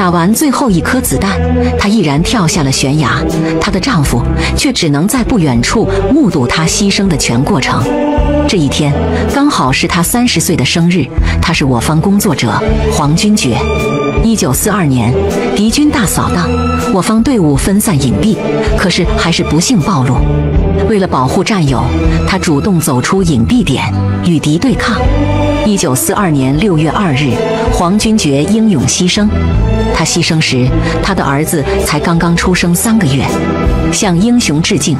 打完最后一颗子弹，她毅然跳下了悬崖，她的丈夫却只能在不远处目睹她牺牲的全过程。这一天刚好是她三十岁的生日，她是我方工作者黄君觉。一九四二年，敌军大扫荡，我方队伍分散隐蔽，可是还是不幸暴露。为了保护战友，他主动走出隐蔽点，与敌对抗。一九四二年六月二日，黄君觉英勇牺牲。他牺牲时，他的儿子才刚刚出生三个月。向英雄致敬。